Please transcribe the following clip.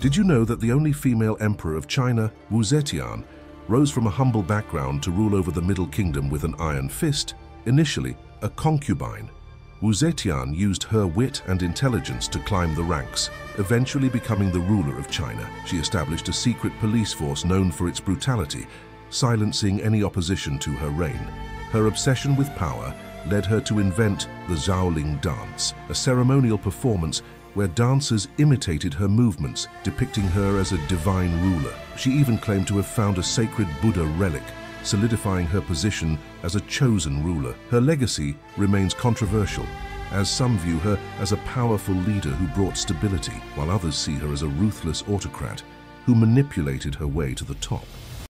Did you know that the only female emperor of China, Wu Zetian, rose from a humble background to rule over the Middle Kingdom with an iron fist, initially a concubine? Wu Zetian used her wit and intelligence to climb the ranks, eventually becoming the ruler of China. She established a secret police force known for its brutality, silencing any opposition to her reign. Her obsession with power led her to invent the Xiaoling dance, a ceremonial performance where dancers imitated her movements, depicting her as a divine ruler. She even claimed to have found a sacred Buddha relic, solidifying her position as a chosen ruler. Her legacy remains controversial, as some view her as a powerful leader who brought stability, while others see her as a ruthless autocrat who manipulated her way to the top.